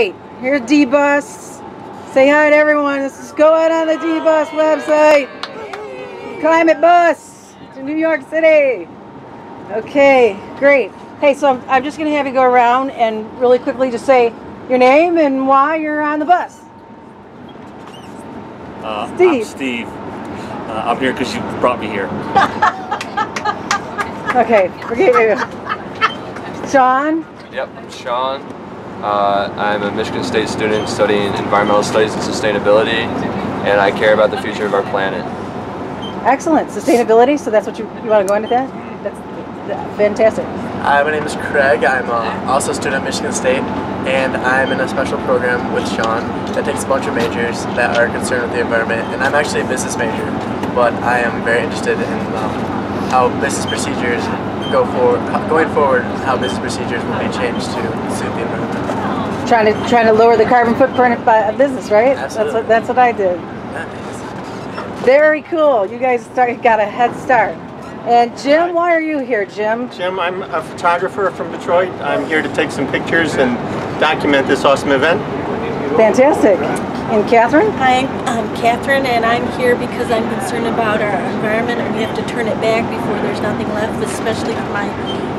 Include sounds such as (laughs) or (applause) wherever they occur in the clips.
Great. Here's D-Bus. Say hi to everyone. This is going on the D-Bus website. Climate Bus to New York City. Okay, great. Hey, so I'm, I'm just going to have you go around and really quickly just say your name and why you're on the bus. Uh, Steve. I'm Steve. Uh, I'm here because you brought me here. (laughs) Okay, forget you. Sean. Yep, I'm Sean. Uh, I'm a Michigan State student studying environmental studies and sustainability, and I care about the future of our planet. Excellent. Sustainability. So that's what you, you want to go into that? That's, that's fantastic. Hi, my name is Craig. I'm uh, also a student at Michigan State, and I'm in a special program with Sean that takes a bunch of majors that are concerned with the environment. And I'm actually a business major, but I am very interested in um, how business procedures go forward, going forward, how business procedures will be changed to suit the environment. Trying to trying to lower the carbon footprint of a business, right? That's what that's what I did. Very cool. You guys start, got a head start. And Jim, why are you here, Jim? Jim, I'm a photographer from Detroit. I'm here to take some pictures and document this awesome event. Fantastic. And Catherine? Hi, I'm Catherine, and I'm here because I'm concerned about our environment, and we have to turn it back before there's nothing left, especially for my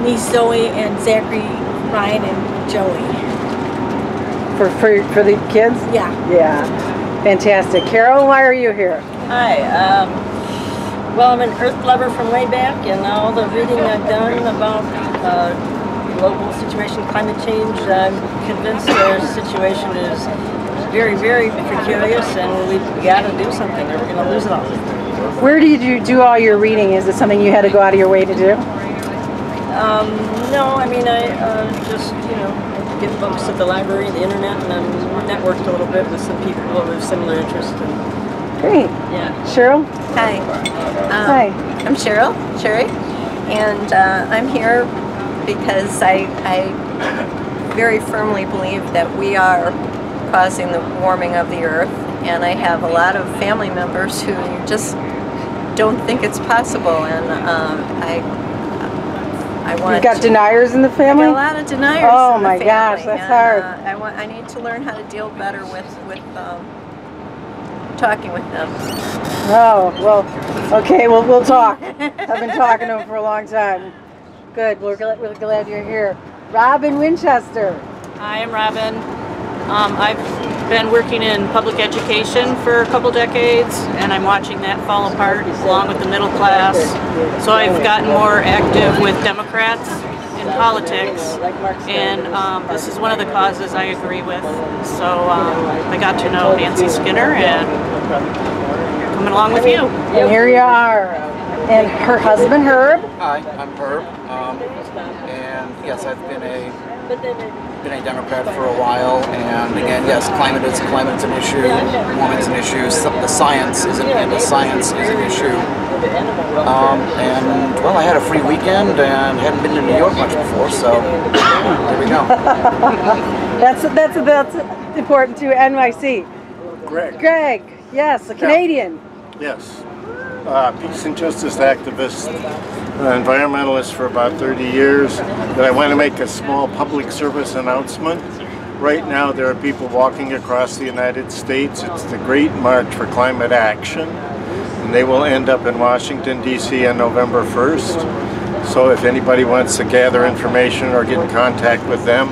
niece Zoe and Zachary, Ryan, and Joey. For for for the kids? Yeah. Yeah. Fantastic. Carol, why are you here? Hi. Um, well, I'm an Earth lover from way back, and all the reading I've done about uh, global situation, climate change, I'm convinced our situation is very, very precarious, and we've got to do something, or we're going to lose it all. Where did you do all your reading? Is it something you had to go out of your way to do? Um, no, I mean, I uh, just, you know, get books at the library, the internet, and I'm networked a little bit with some people with similar interests. And, Great. yeah. Cheryl? Hi. Um, Hi. I'm Cheryl, Sherry, and uh, I'm here because I, I very firmly believe that we are causing the warming of the earth, and I have a lot of family members who just don't think it's possible, and um, I I want You've got to- deniers in the I family? got a lot of deniers. Oh in the my gosh, that's and, hard. Uh, I want. I need to learn how to deal better with with um, talking with them. Oh, well, okay, well, we'll talk. (laughs) I've been talking to him for a long time. Good, we're glad, we're glad you're here. Robin Winchester. Hi, I'm Robin. Um, I've been working in public education for a couple decades, and I'm watching that fall apart along with the middle class. So I've gotten more active with Democrats in politics, and um, this is one of the causes I agree with. So um, I got to know Nancy Skinner, and coming along with you. And here you are. And her husband, Herb. Hi, I'm Herb, um, and yes, I've been a been a Democrat for a while, and again, yes, climate is climate is an issue, warming's an issue, the science is an, and the science is an issue. Um, and well, I had a free weekend and hadn't been to New York much before, so there we go. (laughs) That's that's that's important to NYC. Greg. Greg, yes, a Canadian. Yes. Uh, peace and justice activist, uh, environmentalist for about 30 years. But I want to make a small public service announcement. Right now, there are people walking across the United States. It's the Great March for Climate Action, and they will end up in Washington, D.C. on November 1st. So if anybody wants to gather information or get in contact with them,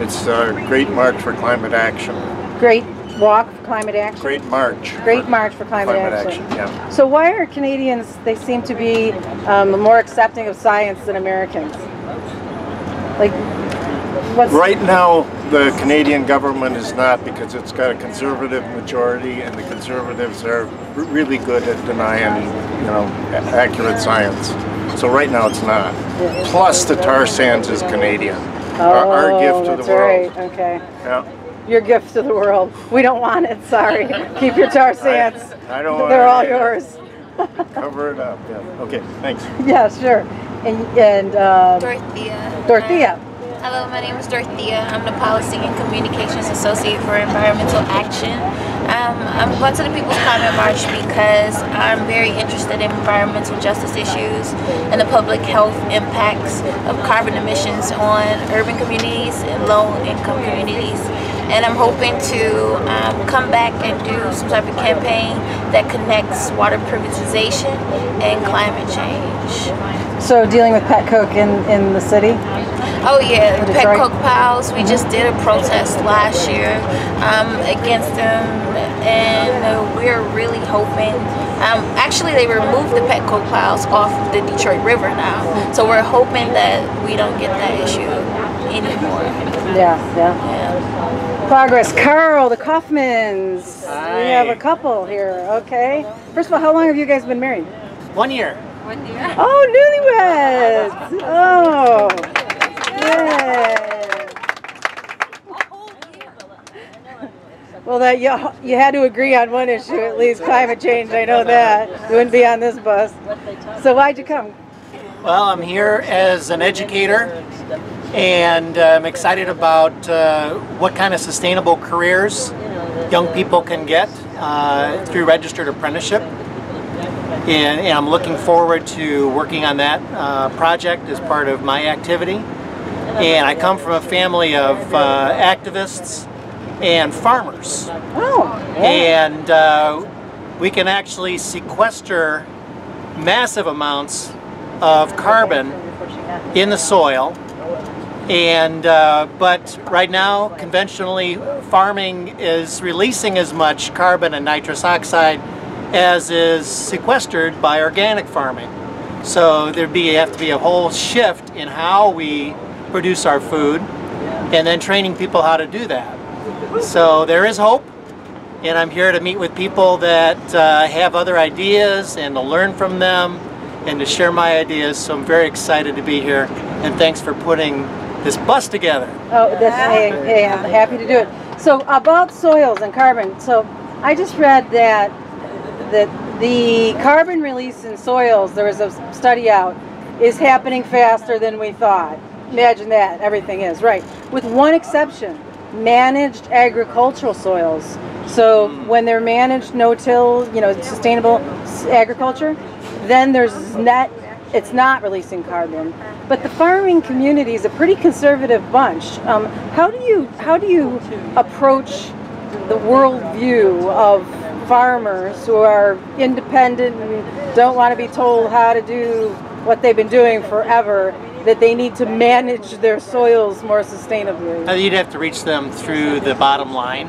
it's a Great March for Climate Action. Great walk for climate action. Great March. Great march for climate, Climate action. action, yeah. So why are Canadians? They seem to be um, more accepting of science than Americans. Like, what's Right now, the Canadian government is not because it's got a conservative majority, and the conservatives are really good at denying, you know, accurate science. So right now, it's not. Plus, the tar sands is Canadian. Our, our Oh, gift to the that's world. right. Okay. Yeah. Your gift to the world. We don't want it. Sorry. Keep your tar sands. I don't want They're all either. yours. Cover it up. Yeah. Okay. Thanks. Yeah, sure. And and um, Dorothea. Dorothea. Hello, my name is Dorothea. I'm the Policy and Communications Associate for Environmental Action. Um, I'm going to the People's Climate March because I'm very interested in environmental justice issues and the public health impacts of carbon emissions on urban communities and low-income communities. And I'm hoping to um, come back and do some type of campaign that connects water privatization and climate change. So dealing with pet coke in, in the city? Oh yeah, In Pet Coke Pals. We just did a protest last year um, against them, and uh, we're really hoping. Um, actually, they removed the Pet piles off the Detroit River now, so we're hoping that we don't get that issue anymore. Yeah, Yeah, yeah. Progress. Carl, the Kaufmans. We have a couple here, okay? First of all, how long have you guys been married? One year. One year. Oh, newlyweds! Oh, yeah. Well, that you, you had to agree on one issue at least, climate change. I know that. You wouldn't be on this bus. So why'd you come? Well, I'm here as an educator and uh, I'm excited about uh, what kind of sustainable careers young people can get uh, through registered apprenticeship. And, and I'm looking forward to working on that uh, project as part of my activity. And I come from a family of uh, activists and farmers. Oh, And uh, we can actually sequester massive amounts of carbon in the soil. And uh, but right now, conventionally, farming is releasing as much carbon and nitrous oxide as is sequestered by organic farming. So there'd be have to be a whole shift in how we produce our food, and then training people how to do that. So there is hope, and I'm here to meet with people that uh, have other ideas and to learn from them and to share my ideas. So I'm very excited to be here, and thanks for putting this bus together. Oh, that's, hey, hey, I'm happy to do it. So about soils and carbon. So I just read that that the carbon release in soils, there was a study out, is happening faster than we thought. Imagine that. Everything is right, with one exception: managed agricultural soils. So hmm. when they're managed no-till, you know, sustainable agriculture, then there's net it's not releasing carbon. But the farming community is a pretty conservative bunch. Um, how do you how do you approach the worldview of farmers who are independent and don't want to be told how to do what they've been doing forever? That they need to manage their soils more sustainably. You'd have to reach them through the bottom line.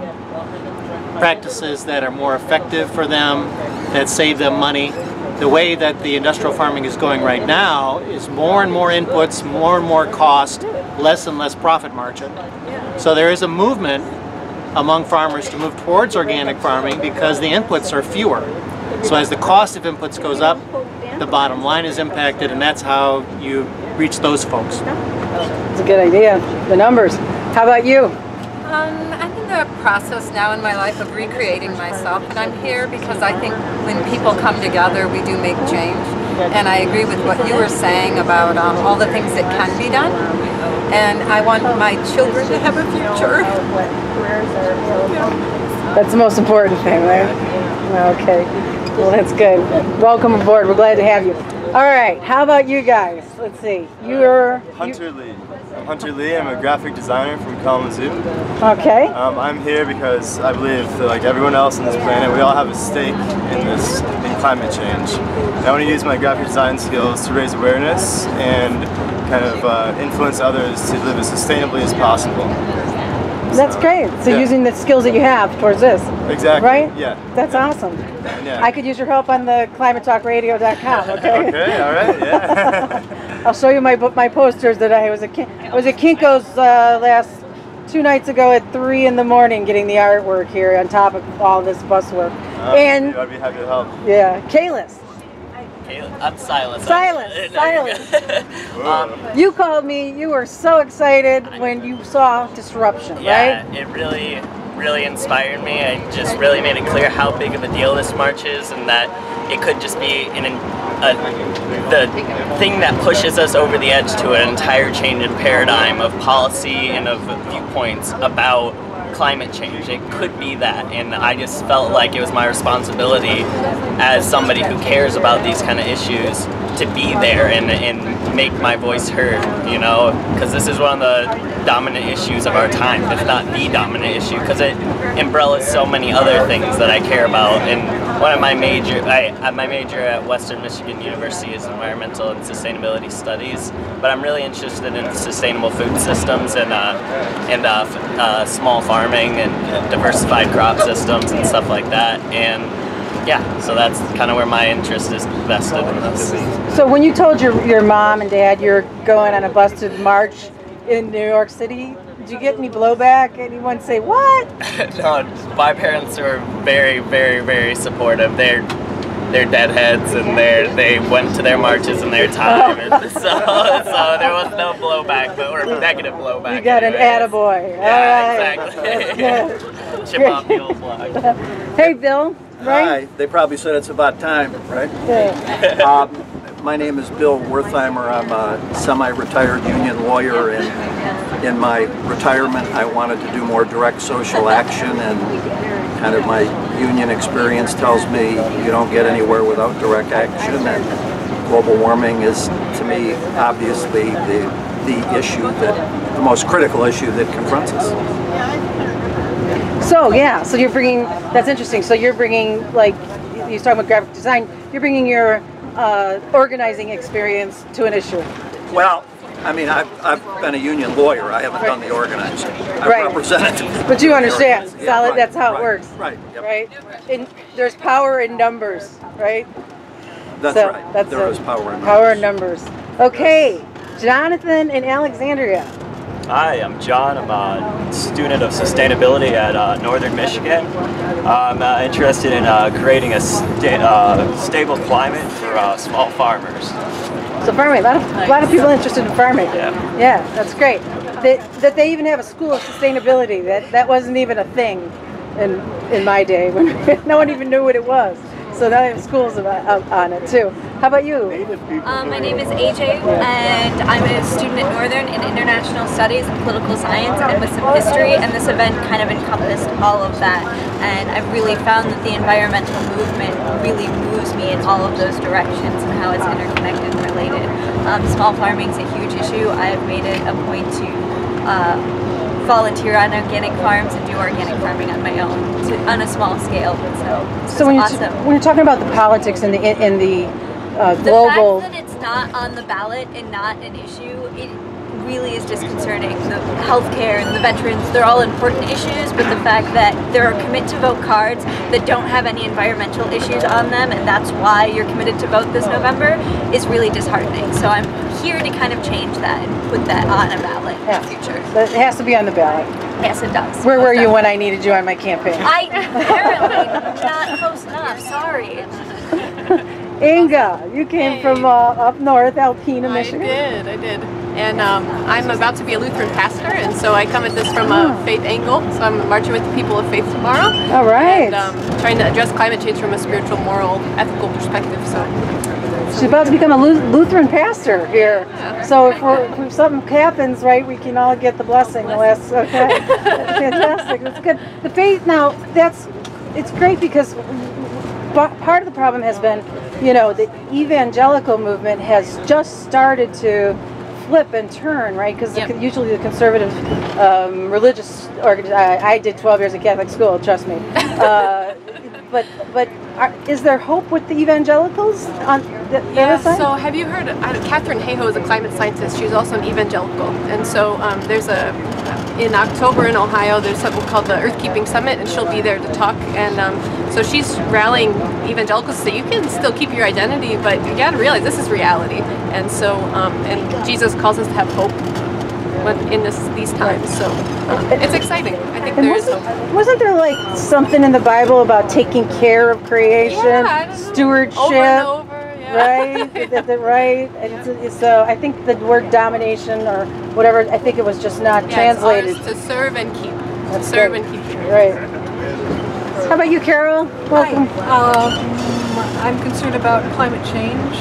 Practices that are more effective for them, that save them money. The way that the industrial farming is going right now is more and more inputs, more and more cost, less and less profit margin. So there is a movement among farmers to move towards organic farming because the inputs are fewer. So as the cost of inputs goes up, the bottom line is impacted, and that's how you reach those folks. It's a good idea. The numbers. How about you? Um, I'm in the process now in my life of recreating myself, and I'm here because I think when people come together, we do make change. And I agree with what you were saying about um, all the things that can be done. And I want my children to have a future. That's the most important thing, right? Okay. Well, that's good. Welcome aboard. We're glad to have you. All right. How about you guys? Let's see. You're Hunter Lee. I'm Hunter Lee. I'm a graphic designer from Kalamazoo. okay. Um, I'm here because I believe that like everyone else on this planet, we all have a stake in this in climate change. And I want to use my graphic design skills to raise awareness and kind of uh, influence others to live as sustainably as possible. That's great. So yeah. using the skills that you have towards this. Exactly. Right? Yeah. That's awesome. Yeah. I could use your help on the climatetalkradio.com. (laughs) Okay. Okay. All right. Yeah. (laughs) I'll show you my my posters that I was at I was at Kinko's uh, last two nights ago at three in the morning getting the artwork here on top of all this bus work. Uh, and I'd be happy to help. yeah, Kalis, I'm Silas. Silas, (laughs) Silas. (laughs) Um, you called me. You were so excited when you saw disruption, Yeah, right? it really, really inspired me. and just really made it clear how big of a deal this march is, and that it could just be an, a, the thing that pushes us over the edge to an entire change in paradigm of policy and of viewpoints about climate change. It could be that, and I just felt like it was my responsibility as somebody who cares about these kind of issues to be there and, and make my voice heard, you know, because this is one of the dominant issues of our time, if not the dominant issue, because it umbrellas so many other things that I care about. And one of my major, I, my major at Western Michigan University is environmental and sustainability studies, but I'm really interested in sustainable food systems and uh, and uh, uh, small farming and diversified crop systems and stuff like that. And yeah, so that's kind of where my interest is vested in this. So when you told your your mom and dad you're going on a busted march in New York City, did you get any blowback? Anyone say what? (laughs) no, my parents were very, very, very supportive. They're they're deadheads and they they went to their marches in their time, and (laughs) so so there was no blowback, but or negative blowback. You got anyways. an attaboy. Yeah, All right. exactly. (laughs) Chip off the old block. Hey, Bill. Right? Hi. They probably said it's about time, right? Yeah. Um, my name is Bill Wertheimer. I'm a semi-retired union lawyer, and in my retirement, I wanted to do more direct social action, and kind of my union experience tells me you don't get anywhere without direct action, and global warming is, to me, obviously the the issue that the most critical issue that confronts us. So yeah, so you're bringing. That's interesting. So you're bringing like you was talking about graphic design. You're bringing your uh, organizing experience to an issue. Well, I mean, I've, I've been a union lawyer. I haven't done the organizing. I've Right. represented. (laughs) But you understand, Yeah, solid. right, that's how right, it works. Right. Right. And there's power in numbers, right? That's So, right. that's There is power in Power in numbers. Okay, Jonathan and Alexandria. Hi, I'm John. I'm a student of sustainability at uh, Northern Michigan. I'm uh, interested in uh, creating a sta- uh, stable climate for uh, small farmers. So farming, a lot of a lot of people interested in farming. Yeah. Yeah, that's great. That that they even have a school of sustainability. That that wasn't even a thing in in my day when (laughs) no one even knew what it was. So now they have schools about, uh, on it too. How about you? Um, my name is AJ, and I'm a student at Northern in International Studies and Political Science and with some history, and this event kind of encompassed all of that. And I've really found that the environmental movement really moves me in all of those directions and how it's interconnected and related. Um, small farming is a huge issue. I've made it a point to uh, volunteer on organic farms and do organic farming on my own to, on a small scale. So So when you're, awesome. when you're talking about the politics and the in, in the uh, The global, fact that it's not on the ballot and not an issue, it really is disconcerting. The healthcare and the veterans, they're all important issues, but the fact that there are commit to vote cards that don't have any environmental issues on them, and that's why you're committed to vote this November, is really disheartening. So I'm here to kind of change that and put that on a ballot in the future. so it has to be on the ballot. Yes, it does. Where were you when I needed you on my campaign? I apparently not close enough. Sorry. (laughs) Inga, you came from uh, up north, Alpena, Michigan. I did, I did. And um, I'm about to be a Lutheran pastor, and so I come at this from a faith angle. So I'm marching with the people of faith tomorrow. All right. And um, trying to address climate change from a spiritual, moral, ethical perspective. So She's about to become a Lutheran pastor here. So if, we're, if something happens, right, we can all get the blessing. The last, okay, (laughs) fantastic. That's good. The faith now, that's it's great because part of the problem has been, you know, the evangelical movement has just started to flip and turn, right? Because usually the conservative um, religious organ- I, I did 12 years of Catholic school, trust me. (laughs) Uh, but but are, is there hope with the evangelicals on the, the yeah. other side? So have you heard? Uh, Katharine Hayhoe is a climate scientist. She's also an evangelical, and so um, there's a in October in Ohio. There's something called the Earth Keeping Summit, and she'll be there to talk. And um, so she's rallying evangelicals to say you can still keep your identity, but you got to realize this is reality. And so um, and Jesus calls us to have hope in this these times. So um, it's exciting. I think And there is wasn't, hope. wasn't there like something in the Bible about taking care of creation, Yeah, I don't know. stewardship, Over and over, right? (laughs) Is that the- right? And it's- so I think the word domination or whatever, I think it was just not Yeah, translated. It's ours to serve and keep. That's to serve good. and keep. Right. How about you, Carol? Welcome. Um, I'm concerned about climate change,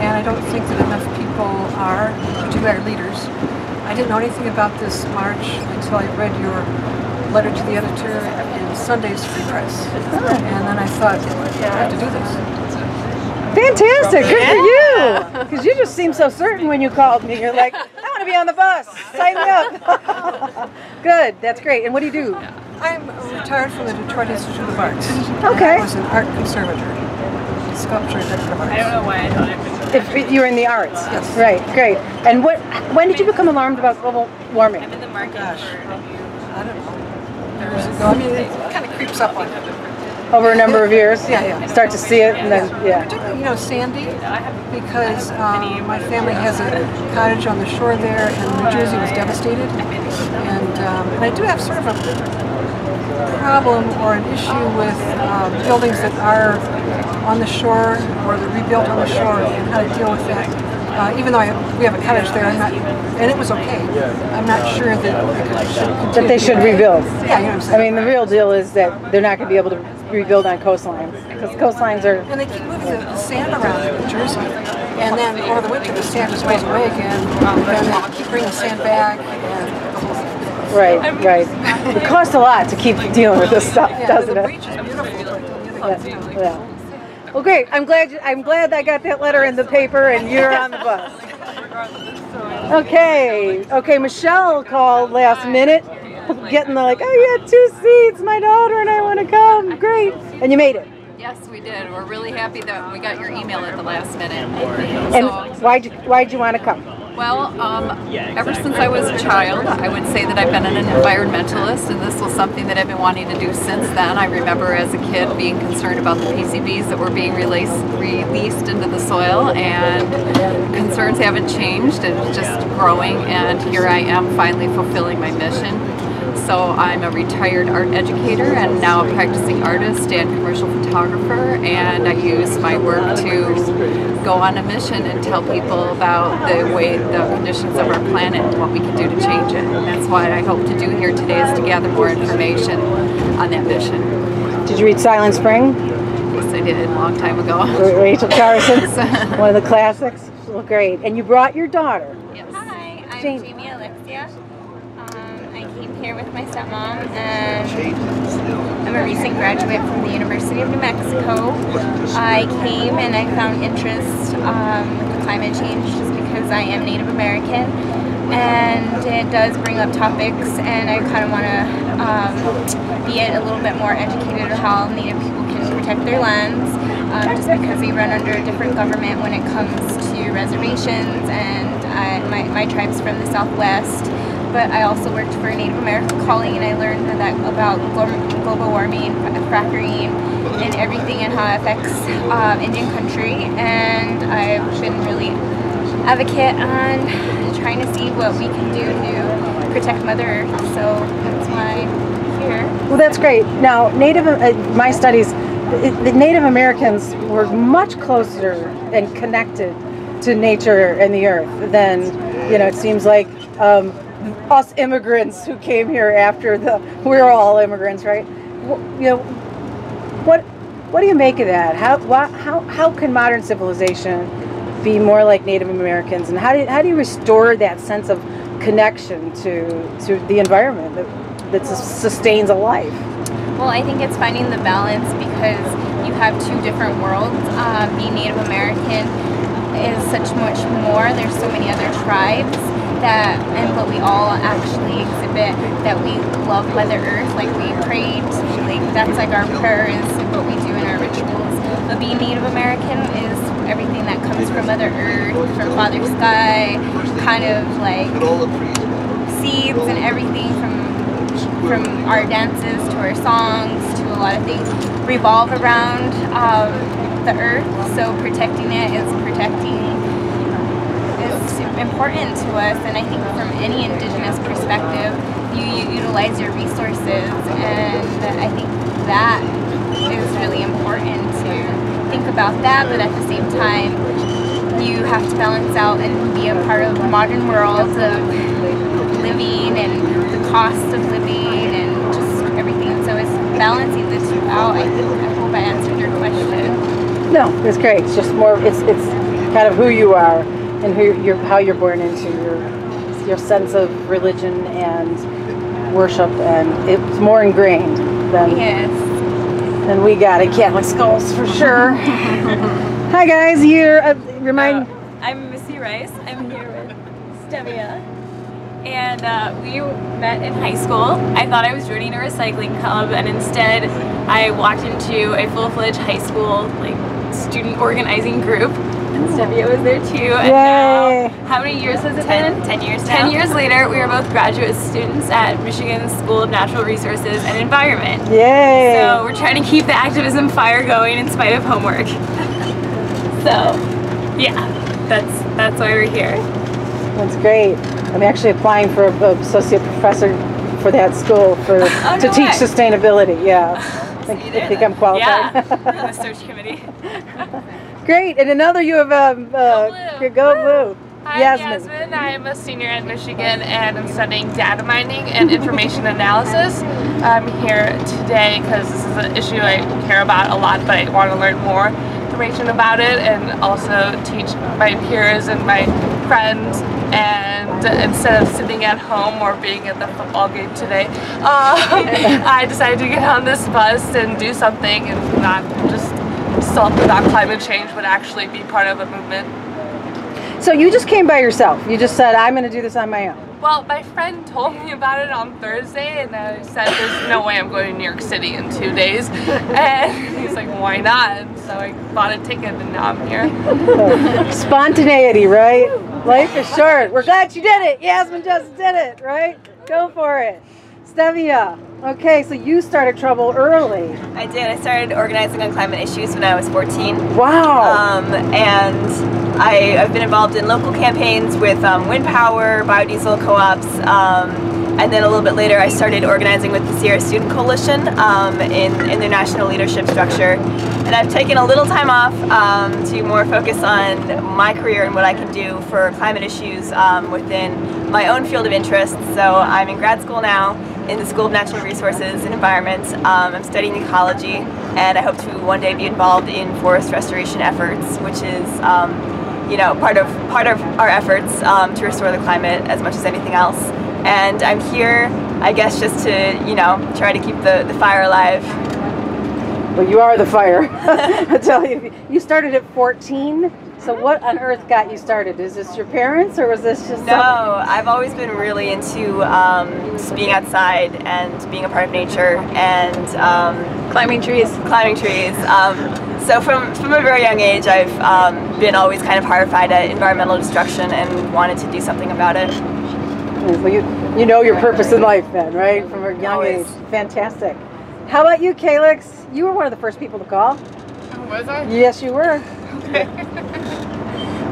and I don't think that enough people are, particularly our leaders. I didn't know anything about this march until I read your letter to the editor in Sunday's Free Press, and then I thought, I have to do this. Fantastic. Good for you. Because you just seemed so certain when you called me. You're like, I want to be on the bus. Sign me up. (laughs) Good. That's great. And what do you do? I'm retired from the Detroit Institute of Arts. Okay. I was an art conservator, sculpture, decorative arts. I don't know why I thought it If you were in the arts. Yes. Right. Great. And what? When did you become alarmed about global warming? I'm in the market Gosh. I don't know. Years ago. I mean, it kind of creeps up on you. Over a number of years. Yeah, yeah. Start to see it, and then yeah. Particularly, you know, Sandy, because um, my family has a cottage on the shore there, and New Jersey was devastated. And, um, and I do have sort of a problem or an issue with um, buildings that are on the shore or they're rebuilt on the shore and how to deal with that. Uh, even though I, we have a cottage there, I'm not, and it was okay. I'm not sure that should That they should rebuild. Yeah, you know what I'm I saying. mean, the real deal is that they're not going to be able to rebuild on coastlines because coastlines are. And they keep moving the, the sand around in Jersey. And then over the winter, the sand just goes away again. And then they keep bringing the sand back. And the whole thing. Right, right. It costs a lot to keep dealing with this stuff, Yeah, doesn't it? beach is beautiful. but the other Yeah, yeah. Well, great. I'm glad. You, I'm glad I got that letter in the paper, and you're on the bus. (laughs) Okay. Okay. Michelle called last minute, getting the like, oh, you had two seats. My daughter and I want to come. Great. And you made it. Yes, we did. We're really happy that we got your email at the last minute. And So, why'd you, why'd you want to come? Well, um, ever since I was a child, I would say that I've been an environmentalist, and this was something that I've been wanting to do since then. I remember as a kid being concerned about the PCBs that were being released, released into the soil, and concerns haven't changed. It's just growing, and here I am finally fulfilling my mission. So I'm a retired art educator and now a practicing artist and commercial photographer and I use my work to go on a mission and tell people about the way the conditions of our planet and what we can do to change it. And that's what I hope to do here today is to gather more information on that mission. Did you read Silent Spring? Yes, I did a long time ago. Rachel Carson, (laughs) one of the classics. Well, great. And you brought your daughter. Yes. Hi, I'm Jane. Jamie Alexia. Um, I came here with my stepmom and I'm a recent graduate from the University of New Mexico. I came and I found interest um, with climate change just because I am Native American and it does bring up topics and I kind of want to um, be a little bit more educated on how Native people can protect their lands um, just because we run under a different government when it comes to reservations and I, my, my tribe's from the southwest but I also worked for Native American calling and I learned that about global warming, fracking, and everything and how it affects um, Indian country and I've been really advocate on trying to see what we can do to protect Mother Earth so that's why I'm here. Well, that's great. Now, Native, uh, my studies, the Native Americans were much closer and connected to nature and the earth than, you know, it seems like um, us immigrants who came here after the, we're all immigrants, right? You know, what, what do you make of that? How, wha- how, how can modern civilization be more like Native Americans, and how do you, how do you restore that sense of connection to to the environment that, that sustains a life? Well, I think it's finding the balance because you have two different worlds. Um, being Native American is such much more. There's so many other tribes that, and but we all actually exhibit that we love Mother Earth. Like we pray, to, like that's like our prayer is what we do in our rituals. But being Native American is everything that comes from Mother Earth, from Father Sky, kind of like seeds and everything from from our dances to our songs to a lot of things revolve around um, the earth. So protecting it is protecting important to us, and I think from any indigenous perspective, you, you utilize your resources, and I think that is really important to think about that. But at the same time, you have to balance out and be a part of the modern world of living and the cost of living and just everything. So it's balancing the two out. I think I hope I answered your question. No, it's great. It's just more. It's it's kind of who you are and who you're, how you're born into your your sense of religion and worship, and it's more ingrained than Yes. than we got in Catholic schools for sure. (laughs) Hi guys, here. Uh, remind. I'm Missy Rice. I'm here with Stevia. And uh, we met in high school. I thought I was joining a recycling club, and instead, I walked into a full-fledged high school like student organizing group. And Stevia was there too. And Yay. now, how many years has it Ten- been? ten years Ten now. years later, we are both graduate students at Michigan School of Natural Resources and Environment. Yay. So we're trying to keep the activism fire going in spite of homework. (laughs) so, yeah, that's that's why we're here. That's great. I'm actually applying for a associate professor for that school for (laughs) Oh, to no teach way. sustainability. Yeah. (laughs) I think, I think I'm qualified. Yeah, on the search committee. Great. And another you have um, uh, go blue. Hi, Yasmin. Yasmin. I'm a senior at Michigan and I'm studying data mining and information analysis. I'm here today because this is an issue I care about a lot, but I want to learn more information about it and also teach my peers and my friends. And instead of sitting at home or being at the football game today, uh, (laughs) (laughs) I decided to get on this bus and do something and not just talk that climate change, but actually be part of a movement. So you just came by yourself. You just said I'm going to do this on my own. Well, my friend told me about it on Thursday, and I said, "There's no way I'm going to New York City in two days." (laughs) And he's like, "Why not?" And so I bought a ticket, and now I'm here. (laughs) Spontaneity, right? Life is short. We're glad you did it. Yasmin just did it, right? Go for it. Stevia. Okay, so you started trouble early. I did. I started organizing on climate issues when I was 14. Wow. Um, and I, I've been involved in local campaigns with um, wind power, biodiesel co-ops, um, and then a little bit later I started organizing with the Sierra Student Coalition um, in, in their national leadership structure. And I've taken a little time off um, to more focus on my career and what I can do for climate issues um, within my own field of interest. So I'm in grad school now in the School of Natural Resources and Environment. Um, I'm studying ecology and I hope to one day be involved in forest restoration efforts, which is um, you know, part of part of our efforts um, to restore the climate as much as anything else. And I'm here, I guess, just to you know try to keep the, the fire alive. Well, you are the fire. (laughs) I tell you, you started at 14. So what on earth got you started? Is this your parents, or was this just No, I've always been really into um, just being outside and being a part of nature and um, climbing trees. Climbing trees. Um, so from from a very young age, I've um, been always kind of horrified at environmental destruction and wanted to do something about it. Well, you, you know your purpose in life then, right? From a young Always. age. Fantastic. How about you, Calix? You were one of the first people to call. Was I? Yes, you were. Okay. (laughs)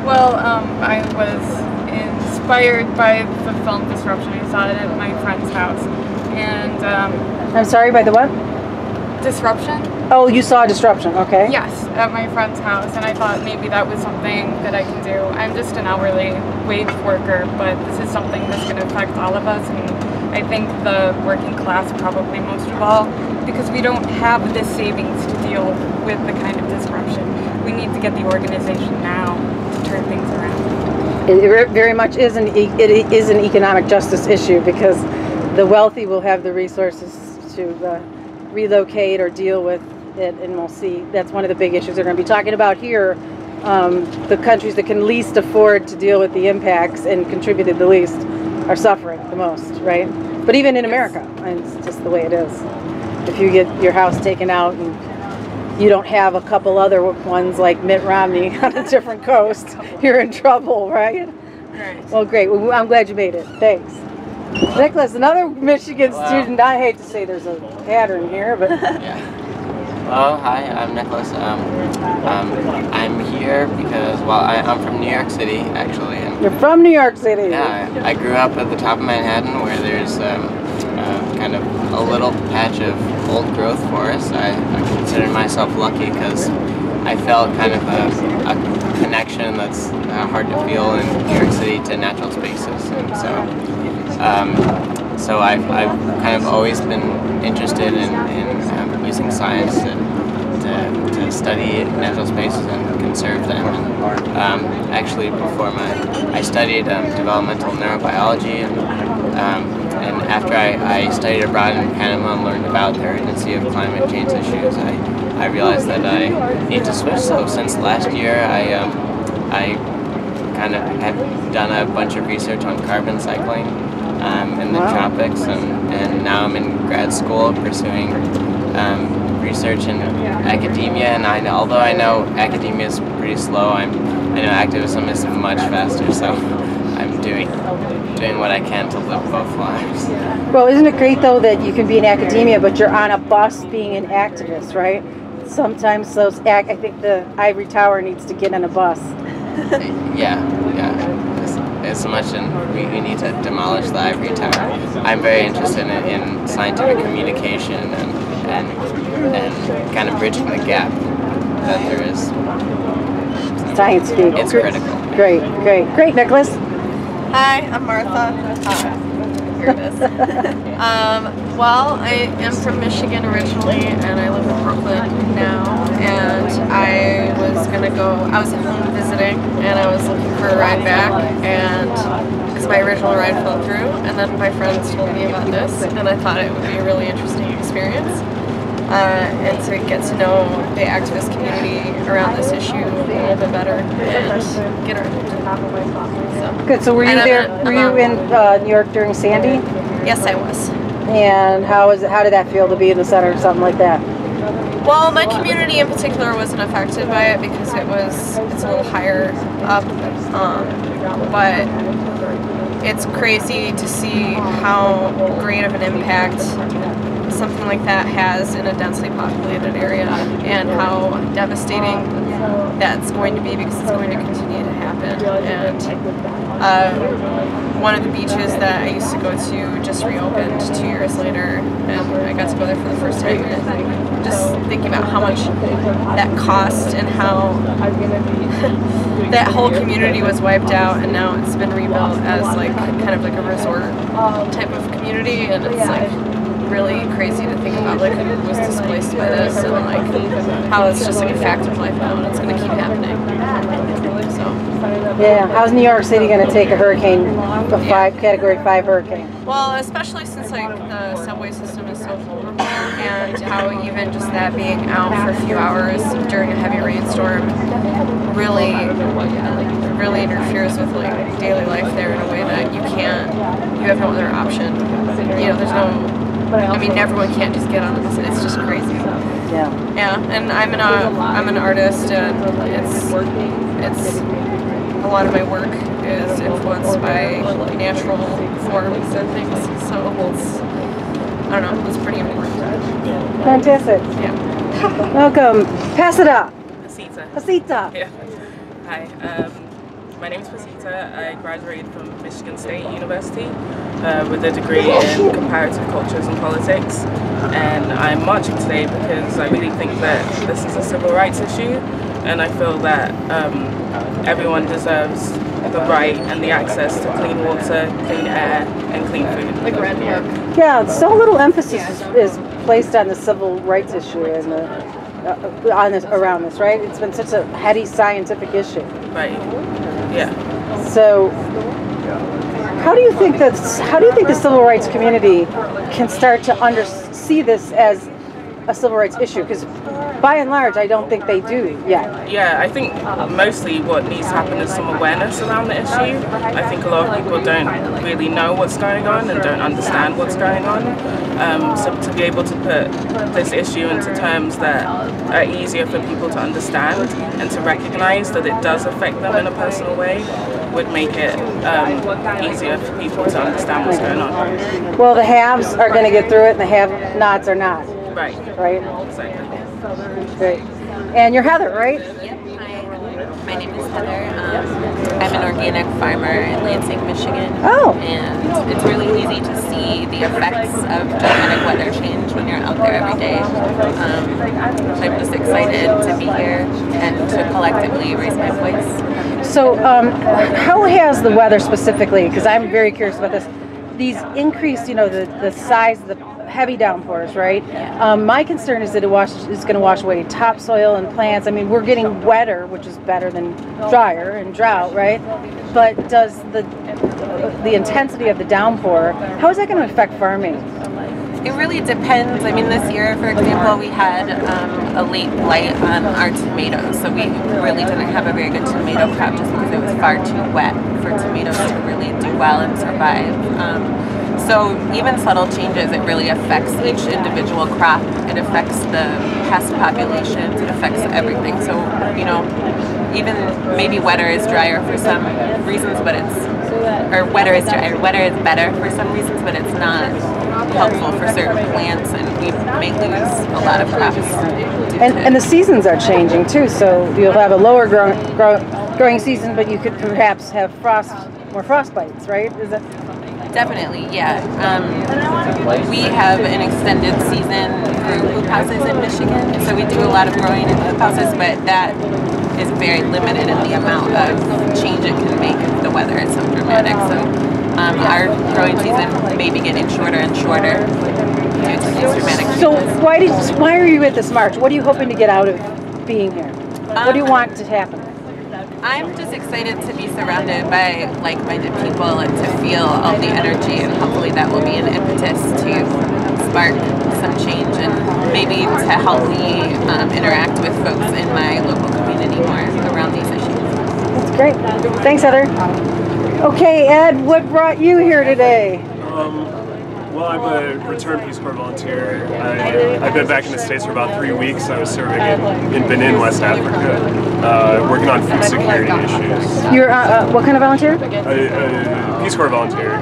well, um, I was inspired by the film Disruption. I saw it at my friend's house. And um, I'm sorry, by the what? Disruption? Oh, you saw Disruption, okay. Yes, at my friend's house, and I thought maybe that was something that I can do. I'm just an hourly wage worker, but this is something that's going to affect all of us, and I think the working class probably most of all, because we don't have the savings to deal with the kind of disruption. We need to get the organization now to turn things around. It very much is an it is an economic justice issue because the wealthy will have the resources to uh, relocate or deal with it, and we'll see. That's one of the big issues they're going to be talking about here. Um, the countries that can least afford to deal with the impacts and contributed the least are suffering the most, right? But even in America, it's just the way it is. If you get your house taken out and you don't have a couple other ones like Mitt Romney (laughs) on a different coast, (laughs) you're in trouble, right? Right. Well, great. Well, I'm glad you made it. Thanks. Nicholas, another Michigan Wow. student. I hate to say there's a pattern here, but (laughs) Hello, hi, I'm Nicholas. Um, um, I'm here because, well, I, I'm from New York City, actually. And you're from New York City. yeah, I, I grew up at the top of Manhattan where there's um, uh, kind of a little patch of old growth forest. I, I consider myself lucky because I felt kind of a, a connection that's uh, hard to feel in New York City to natural spaces. And so, um, so I've, I've kind of always been interested in, in um, using science to, to, to study natural spaces and conserve them. And, um, actually, before my, I studied um, developmental neurobiology, and, um, and after I, I studied abroad in Panama and learned about the urgency of climate change issues, I, I realized that I need to switch. So since last year, I um, I kind of have done a bunch of research on carbon cycling um, in the Wow. tropics, and, and now I'm in grad school pursuing um, research in academia. And I although I know academia is pretty slow, I'm I know activism is much faster. So I'm doing doing what I can to live both lives. Well, isn't it great though that you can be in academia, but you're on a bus being an activist, right? Sometimes those act. I think the ivory tower needs to get on a bus. Yeah, yeah. As, as much and we, we need to demolish the ivory tower. I'm very interested in, in scientific communication and, and and kind of bridging the gap that there is. Science speak. It's critical. Great, great, great, Nicholas. Hi, I'm Martha. Hi. Here it is. (laughs) um, well, I am from Michigan originally, and I live in Brooklyn now. And I was gonna go. I was at home visiting, and I was looking for a ride back, and because my original ride fell through, and then my friends told me about this, and I thought it would be a really interesting experience. Uh, and to get to know the activist community around this issue a little bit better and get our so. Good. So were you And I'm there? Were I'm you in uh, New York during Sandy? Yes, I was. And how it? How did that feel to be in the center of something like that? Well, my community in particular wasn't affected by it because it was it's a little higher up, um, but it's crazy to see how great of an impact something like that has in a densely populated area and how devastating that's going to be because it's going to continue to And uh, one of the beaches that I used to go to just reopened two years later, and I got to go there for the first time. And just thinking about how much that cost and how (laughs) that whole community was wiped out, and now it's been rebuilt as like kind of like a resort type of community, and it's like really crazy to think about like who was displaced by this and like how it's just like a fact of life now and it's going to keep happening so Yeah. How's New York City going to take a hurricane, a five category five hurricane? well especially since like the subway system is so vulnerable and how even just that being out for a few hours during a heavy rainstorm really really interferes with like daily life there in a way that you can't you have no other option you know there's no I mean everyone can't just get on this it's just crazy Yeah. Yeah, and I'm an uh, I'm an artist, and it's it's a lot of my work is influenced by natural forms and things. So it's I don't know, it's pretty important. Fantastic. Yeah. Welcome. Pass it up. Pasita. Pasita. Yeah. Hi. Um, my name is Pasita. I graduated from Michigan State University uh, with a degree in comparative cultures and politics. And I'm marching today because I really think that this is a civil rights issue, and I feel that um, everyone deserves the right and the access to clean water, clean air, and clean food. Like Red Yeah. So little emphasis is, is placed on the civil rights issue and the, uh, on this around this, right? It's been such a heady scientific issue. Right. Yeah. So, how do you think that? How do you think the civil rights community can start to under see this as a civil rights issue? Because by and large, I don't think they do yet. Yeah, I think mostly what needs to happen is some awareness around the issue. I think a lot of people don't really know what's going on and don't understand what's going on. Um, so to be able to put this issue into terms that are easier for people to understand and to recognize that it does affect them in a personal way would make it um, easier for people to understand what's going on. Well, the haves are going to get through it, and the have-nots are not. Right. Right. Exactly. Great. And you're Heather, right? Yep. My name is Heather. Um, I'm an organic farmer in Lansing, Michigan. Oh. And it's really easy to see the effects of dramatic weather change when you're out there every day. Um, I'm just excited to be here and to collectively raise my voice. So, um, how has the weather specifically? Because I'm very curious about this. These increased, you know, the, the size, the heavy downpours, right? Um, my concern is that it wash, is going to wash away topsoil and plants. I mean, we're getting wetter, which is better than drier and drought, right? But does the the intensity of the downpour, how is that going to affect farming? It really depends. I mean, this year, for example, we had um, a late blight on our tomatoes, so we really didn't have a very good tomato crop just because it was far too wet for tomatoes to really do well and survive. Um, so even subtle changes, it really affects each individual crop. It affects the pest populations. It affects everything. So you know, even maybe wetter is drier for some reasons, but it's or wetter is drier. Wetter is better for some reasons, but it's not helpful for certain plants, and we may lose a lot of crops. And, and the seasons are changing too, so you'll have a lower grow, grow, growing season, but you could perhaps have frost, more frost bites, right? Is that? Definitely, yeah. Um, we have an extended season through hoop houses in Michigan, so we do a lot of growing in hoop houses, but that is very limited in the amount of change it can make if the weather is so dramatic. So um, our growing season may be getting shorter and shorter due to these dramatic changes. So why did why are you at this march? What are you hoping to get out of being here? What do you want to happen? I'm just excited to be surrounded by like-minded people and to feel all the energy and hopefully that will be an impetus to spark some change and maybe to help me um, interact with folks in my local community more around these issues. That's great. Thanks, Heather. Okay, Ed, what brought you here today? Um, well, I'm a returned Peace Corps volunteer. I, I've been back in the States for about three weeks. I was serving in, in Benin, West Africa, uh, working on food security issues. You're uh, uh, what kind of volunteer? A, a Peace Corps volunteer,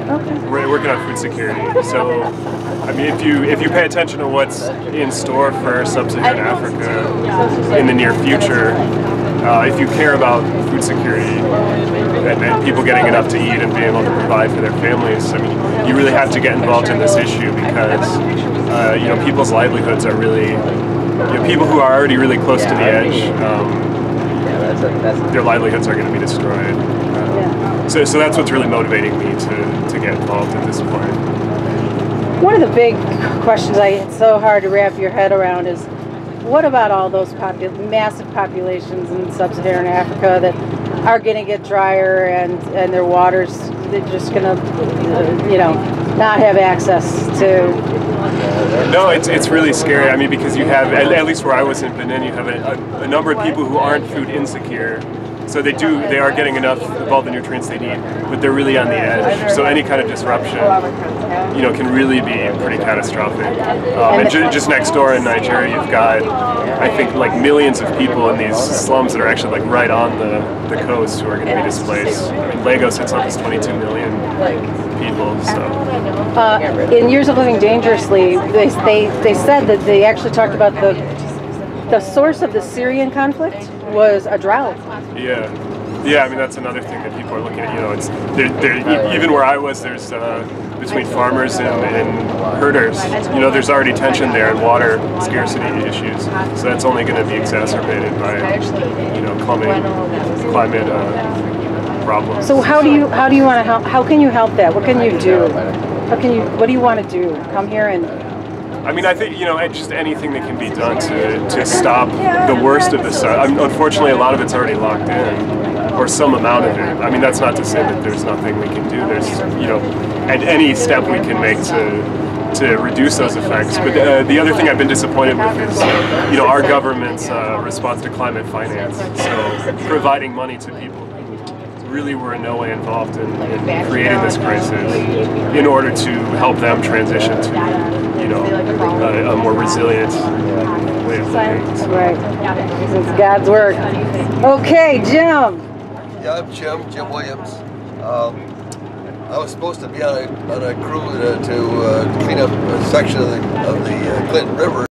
We're working on food security. So, I mean, if you if you pay attention to what's in store for sub-Saharan Africa in the near future, uh, if you care about food security and, and people getting enough to eat and being able to provide for their families, I mean, you really have to get involved in this issue because uh, you know people's livelihoods are really, you know, people who are already really close to the edge. Um, their livelihoods are going to be destroyed. Uh, so, so that's what's really motivating me to, to get involved at this point. One of the big questions I it's so hard to wrap your head around is what about all those popu- massive populations in sub-Saharan Africa that are going to get drier and, and their waters they're just going to you know not have access to No, it's, it's really scary. I mean, because you have, at, at least where I was in Benin, you have a, a, a number of people who aren't food insecure. So they do, they are getting enough of all the nutrients they need, but they're really on the edge. So any kind of disruption, you know, can really be pretty catastrophic. Um, and ju- just next door in Nigeria, you've got, I think, like millions of people in these slums that are actually like right on the, the coast who are going to be displaced. I mean, Lagos itself is 22 million people, so. uh, in Years of Living Dangerously, they, they, they said that they actually talked about the the source of the Syrian conflict was a drought. Yeah, yeah. I mean, that's another thing that people are looking at. You know, it's there, there, e- even where I was, there's uh, between farmers and, and herders. You know, there's already tension there and water scarcity issues. So that's only going to be exacerbated by you know climate climate uh, problems. So how do you how do you want to help? How can you help that? What can you do? How can you? What do you want to do? Come here and I mean, I think you know, just anything that can be done to, to stop the worst of this. Unfortunately, a lot of it's already locked in, or some amount of it. I mean, that's not to say that there's nothing we can do. There's you know, and any step we can make to to reduce those effects. But uh, the other thing I've been disappointed with is you know our government's uh, response to climate finance. So providing money to people really were in no way involved in, in creating this crisis in order to help them transition to you know a, a more resilient way of living. right. It's God's work. Okay, Jim. Yeah, I'm Jim, Jim Williams. Um, I was supposed to be on a, on a crew to, to uh, clean up a section of the, of the uh, Clinton River